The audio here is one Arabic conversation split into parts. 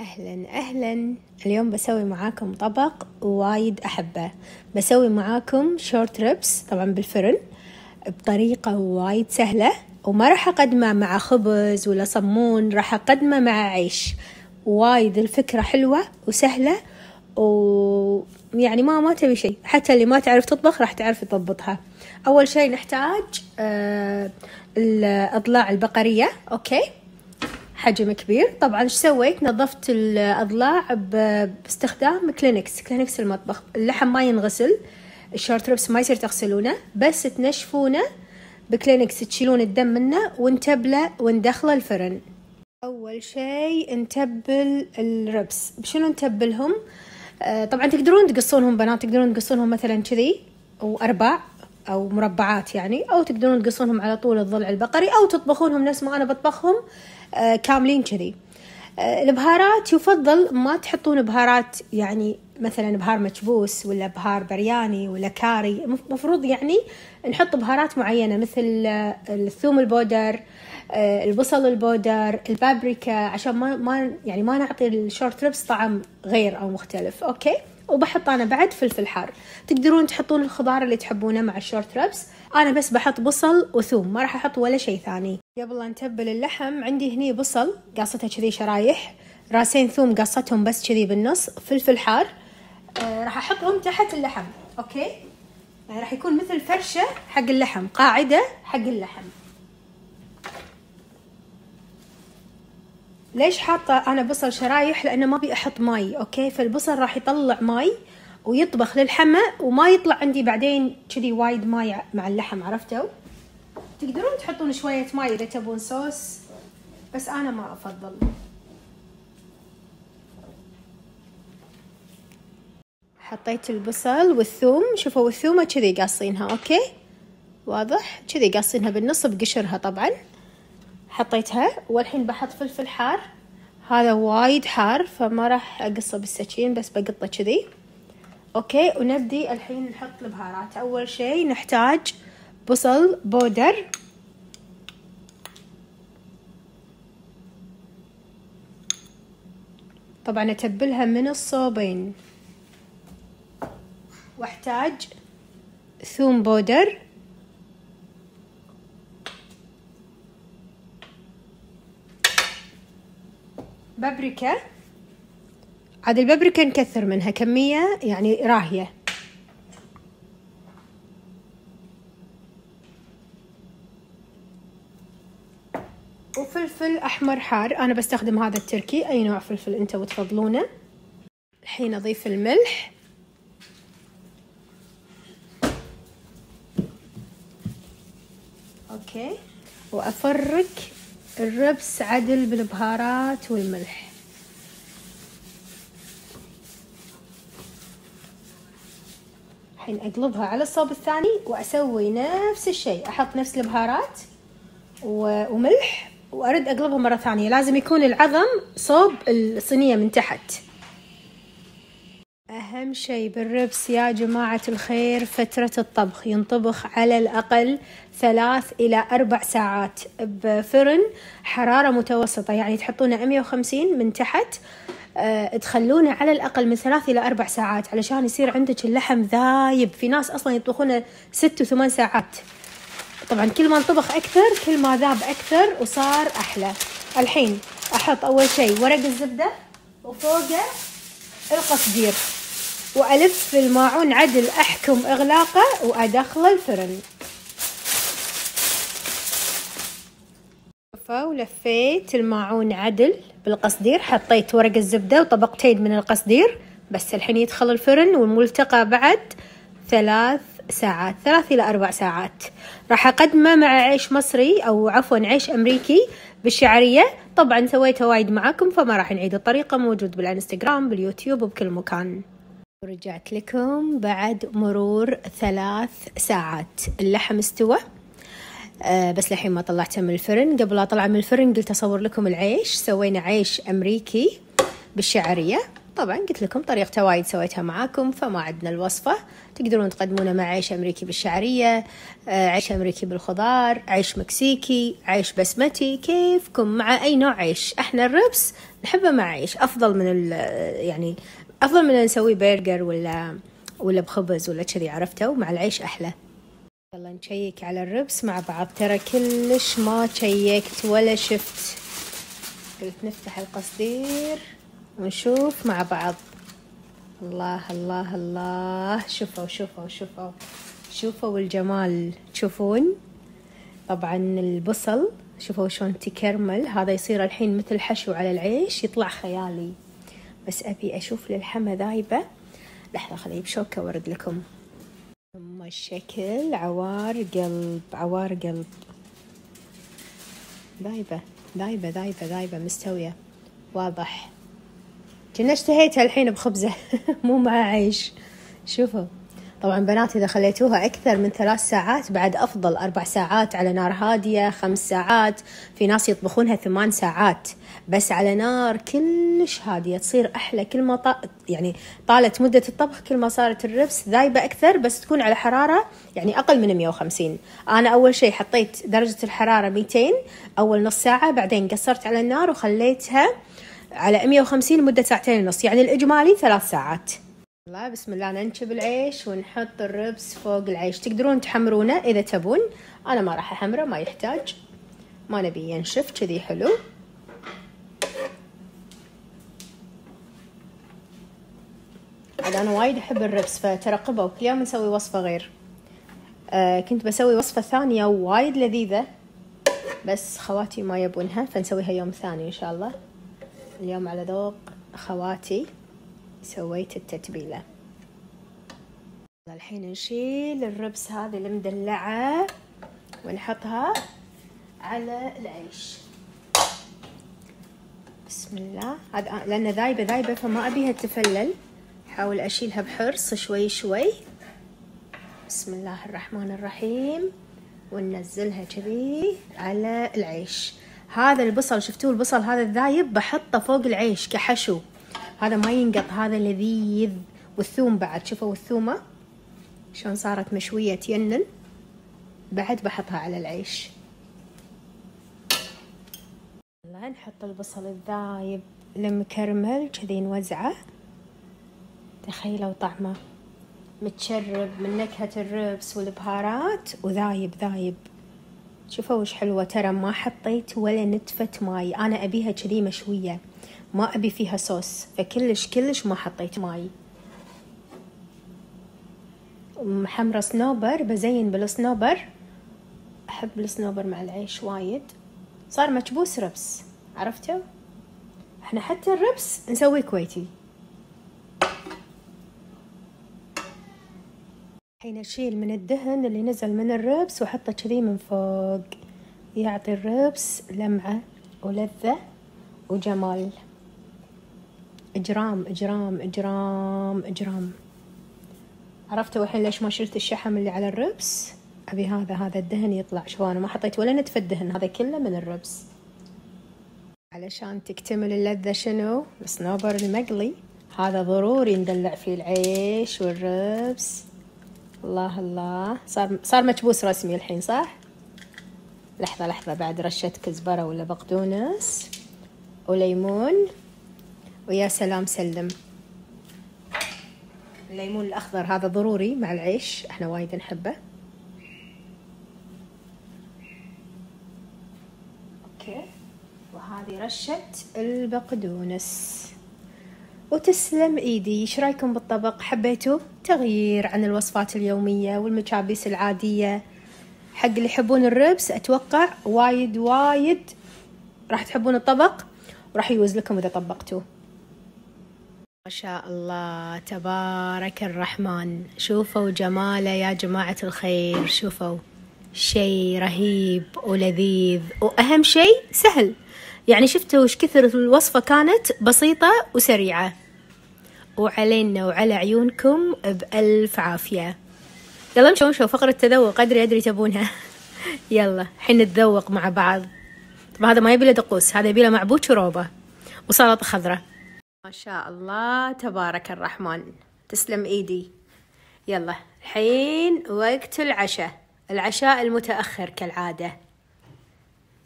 أهلا أهلا. اليوم بسوي معاكم طبق وايد أحبه. بسوي معاكم short ribs طبعا بالفرن بطريقة وايد سهلة وما راح أقدمه مع خبز ولا صمون راح أقدمه مع عيش. وايد الفكرة حلوة وسهلة ويعني ما ما تبي شيء. حتى اللي ما تعرف تطبخ راح تعرف تضبطها أول شيء نحتاج آه الأضلاع البقرية أوكي؟ حجم كبير. طبعا إيش سويت؟ نظفت الأضلاع باستخدام كلينكس كلينكس المطبخ. اللحم ما ينغسل. ال short ribs ما يصير تغسلونه. بس تنشفونه بكلينكس تشيلون الدم منه ونتبله وندخله الفرن. أول شيء نتبل ال ribs بشنو نتبلهم؟ آه طبعا تقدرون تقصونهم بنات. تقدرون تقصونهم مثلا كذي وارباع أو مربعات يعني. أو تقدرون تقصونهم على طول الضلع البقري. أو تطبخونهم نفس ما أنا بطبخهم. كاملين كذي. آه البهارات يفضل ما تحطون بهارات يعني مثلا بهار مكبوس ولا بهار برياني ولا كاري. مفروض يعني نحط بهارات معينة مثل الثوم ال powder البصل ال powder البابريكا عشان ما ما يعني ما نعطي ال short ribs طعم غير أو مختلف. أوكي؟ وبحط أنا بعد فلفل حار. تقدرون تحطون الخضار اللي تحبونه مع ال short ribs. أنا بس بحط بصل وثوم ما راح أحط ولا شيء ثاني. قبل لا نتبل اللحم عندي هني بصل قاصتها كذي شرايح راسين ثوم قصتهم بس كذي بالنص فلفل حار. آه راح أحطهم تحت اللحم أوكي؟ يعني راح يكون مثل فرشة حق اللحم قاعدة حق اللحم. ليش حاطة أنا بصل شرايح؟ لأنه ما أبي أحط ماي أوكي؟ فالبصل راح يطلع ماي ويطبخ اللحم وما يطلع عندي بعدين كذي وايد ماي مع اللحم عرفتوا؟ تقدرون تحطون شوية ماي إذا تبون صوص بس أنا ما أفضل. حطيت البصل والثوم شوفوا الثومة كذي قاصينها أوكي؟ واضح؟ كذي قاصينها بالنص بقشرها طبعا. حطيتها والحين بحط فلفل حار. هذا وايد حار فما راح أقصه بالسكين بس بقطه كذي. أوكي ونبدي الحين نحط البهارات. أول شيء نحتاج بصل بودر. طبعا أتبلها من الصوبين وأحتاج ثوم بودر. بابريكا. عاد البابريكا نكثر منها كمية يعني راهية. وفلفل أحمر حار. أنا بستخدم هذا التركي. أي نوع فلفل أنتوا تفضلونه الحين أضيف الملح. أوكي. وأفرك الربس عدل بالبهارات والملح. الحين أقلبها على الصوب الثاني وأسوي نفس الشيء. أحط نفس البهارات وملح. وأرد اقلبها مرة ثانية. لازم يكون العظم صوب الصينية من تحت. أهم شيء بالربس يا جماعة الخير فترة الطبخ. ينطبخ على الأقل ثلاث إلى أربع ساعات بفرن حرارة متوسطة. يعني تحطونه 150 من تحت أه تخلونه على الأقل من ثلاث إلى أربع ساعات علشان يصير عندك اللحم ذايب. في ناس أصلا يطبخونه ست وثمان ساعات. طبعا كل ما انطبخ أكثر كل ما ذاب أكثر وصار أحلى. الحين أحط أول شيء ورق الزبدة وفوقه القصدير. وألف الماعون عدل أحكم إغلاقه وأدخله الفرن. ولفيت الماعون عدل بالقصدير حطيت ورق الزبدة وطبقتين من القصدير بس الحين يدخل الفرن والملتقى بعد ثلاث ساعات ثلاث إلى أربع ساعات. راح أقدمه مع عيش مصري أو عفوا عيش أمريكي بالشعرية. طبعا سويته وايد معاكم فما راح نعيد الطريقة موجود بالإنستغرام باليوتيوب وبكل مكان. ورجعت لكم بعد مرور ثلاث ساعات. اللحم استوى. آه بس لحين ما طلعته من الفرن. قبل لا أطلع من الفرن قلت أصور لكم العيش. سوينا عيش أمريكي بالشعرية. طبعا قلت لكم طريقته وايد سويتها معاكم فما عندنا الوصفة. تقدرون تقدمونه مع عيش أمريكي بالشعرية آه، عيش أمريكي بالخضار عيش مكسيكي عيش بسمتي كيفكم مع أي نوع عيش. إحنا ال ribs نحبه مع عيش. أفضل من ال يعني أفضل من نسوي برجر ولا ولا بخبز ولا كذي عرفتوا مع العيش أحلى. يلا نشيك على ال ribs مع بعض. ترى كلش ما شيكت ولا شفت. قلت نفتح القصدير. ونشوف مع بعض. الله الله الله. شوفوا شوفوا شوفوا. شوفوا الجمال. تشوفون طبعا البصل. شوفوا شلون تكرمل. هذا يصير الحين مثل حشو على العيش يطلع خيالي. بس أبي أشوف للحمى ذايبة. لحظة خليه بشوكة وأرد لكم. ثم الشكل عوار قلب عوار قلب. ذايبة ذايبة ذايبة ذايبة مستوية. واضح. كنا اشتهيتها الحين بخبزة. مو مع عيش شوفوا. طبعا بنات إذا خليتوها أكثر من ثلاث ساعات بعد أفضل أربع ساعات على نار هادية خمس ساعات. في ناس يطبخونها ثمان ساعات. بس على نار كلش هادية تصير أحلى. كل ما ط... يعني طالت مدة الطبخ كل ما صارت الربس ذايبة أكثر بس تكون على حرارة يعني أقل من 150 أنا أول شيء حطيت درجة الحرارة 200 أول نص ساعة بعدين قصرت على النار وخليتها على 150 لمدة ساعتين ونص يعني الإجمالي ثلاث ساعات. الله بسم الله ننشب العيش ونحط الربس فوق العيش. تقدرون تحمرونه إذا تبون. أنا ما راح أحمره ما يحتاج. ما نبي ينشف كذي حلو. عاد أنا وايد أحب الربس فترقبوا كل يوم نسوي وصفة غير. آه كنت بسوي وصفة ثانية وايد لذيذة بس خواتي ما يبونها فنسويها يوم ثاني إن شاء الله. اليوم على ذوق خواتي سويت التتبيلة. الحين نشيل الربس هذه المدلعة ونحطها على العيش. بسم الله. هذا لأن ذايبة ذايبة فما أبيها تفلل حاول أشيلها بحرص شوي شوي. بسم الله الرحمن الرحيم. وننزلها كذي على العيش. هذا البصل شفتوه البصل هذا الذايب؟ بحطه فوق العيش كحشو. هذا ما ينقط هذا لذيذ والثوم بعد. شوفوا الثومة شلون صارت مشوية تينن. بعد بحطها على العيش. لا نحط البصل الذايب المكرمل كذي نوزعه. تخيلوا طعمه. متشرب من نكهة ال ribs والبهارات وذايب ذايب. شوفوا وش حلوة. ترى ما حطيت ولا نتفة ماي. أنا أبيها كذي مشوية. ما أبي فيها صوص. فكلش كلش ما حطيت ماي. محمرة صنوبر بزين بالصنوبر أحب الصنوبر مع العيش وايد. صار مكبوس ربس. عرفتوا؟ إحنا حتى الربس نسويه كويتي. الحين أشيل من الدهن اللي نزل من الربس وأحطه كذي من فوق. يعطي الربس لمعة ولذة وجمال إجرام إجرام إجرام إجرام. عرفتوا الحين ليش ما شلت الشحم اللي على الربس؟ أبي هذا هذا الدهن يطلع شو أنا ما حطيت ولا نتفة الدهن هذا كله من الربس. علشان تكتمل اللذة شنو؟ الصنوبر المقلي. هذا ضروري ندلع فيه العيش والربس. الله الله. صار صار مكبوس رسمي الحين صح؟ لحظة لحظة بعد رشة كزبرة ولا بقدونس وليمون ويا سلام سلم. الليمون الأخضر هذا ضروري مع العيش إحنا وايد نحبه. أوكي. وهذه رشة البقدونس. وتسلم إيدي. إيش رأيكم بالطبق؟ حبيتوا تغيير عن الوصفات اليومية والمكابيس العادية. حق اللي يحبون ال ribs أتوقع وايد وايد راح تحبون الطبق وراح يوز لكم إذا طبقتوه. ما شاء الله. تبارك الرحمن. شوفوا جماله يا جماعة الخير. شوفوا. شيء رهيب ولذيذ. وأهم شيء سهل. يعني شفتوا وش كثر الوصفة كانت بسيطة وسريعة. وعلينا وعلى عيونكم بألف عافية. يلا نشوف نشوف فقرة تذوق أدري أدري تبونها يلا حين نتذوق مع بعض. طبعا هذا ما يبي له دقوس هذا يبي له معبوش وروبة وسلطة خضراء. ما شاء الله تبارك الرحمن. تسلم إيدي. يلا الحين وقت العشاء. العشاء المتأخر كالعادة.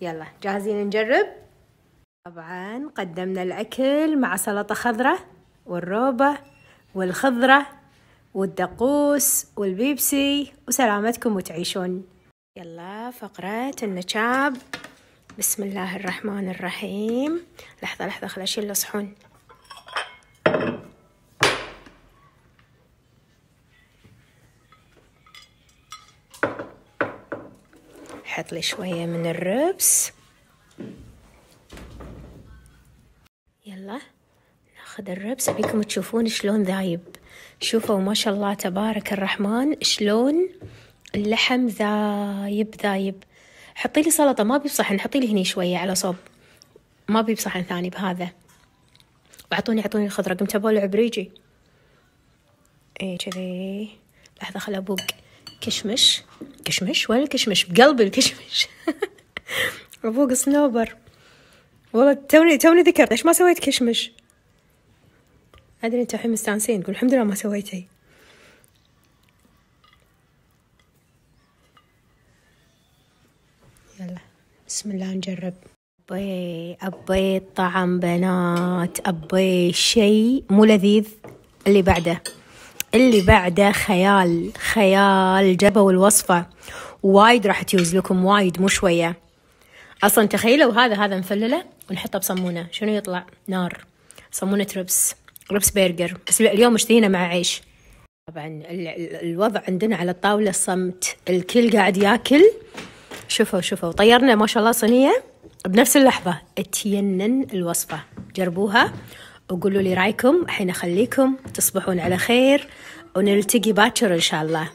يلا جاهزين نجرب؟ طبعا قدمنا الأكل مع سلطة خضراء. والروبة والخضرة والدقوس والبيبسي وسلامتكم وتعيشون. يلا فقرة النشاب. بسم الله الرحمن الرحيم. لحظة لحظة خل أشيل الصحون حط لي شوية من الربس. يلا. ناخذ الربس ابيكم تشوفون شلون ذايب. شوفوا ما شاء الله تبارك الرحمن شلون اللحم ذايب ذايب. حطي لي سلطة ما بصحن حطي لي هني شوية على صوب. ما بصحن ثاني بهذا. واعطوني أعطوني الخضرة قمت ابولع بريجي اي كذي. لحظة خل أبوق. كشمش. كشمش؟ وين الكشمش بقلبي الكشمش. أبوق صنوبر والله توني توني ذكرت ليش ما سويت كشمش؟ أدري أنتوا الحين مستانسين تقول الحمد لله ما سويتي يلا بسم الله نجرب. أبي أبي طعم بنات أبي شيء مو لذيذ. اللي بعده اللي بعده خيال خيال جربوا الوصفة وايد راح تيوز لكم وايد مو شوية. أصلا تخيلوا هذا هذا مفللة ونحطه بصمونة. شنو يطلع؟ نار. صمونة ribs. ribs burger. بس اليوم مشتهينه مع عيش. طبعا الوضع عندنا على الطاولة صمت. الكل قاعد ياكل. شوفوا شوفوا. طيرنا ما شاء الله صينية. بنفس اللحظة تينن الوصفة. جربوها وقولوا لي رأيكم. الحين أخليكم تصبحون على خير ونلتقي باكر إن شاء الله.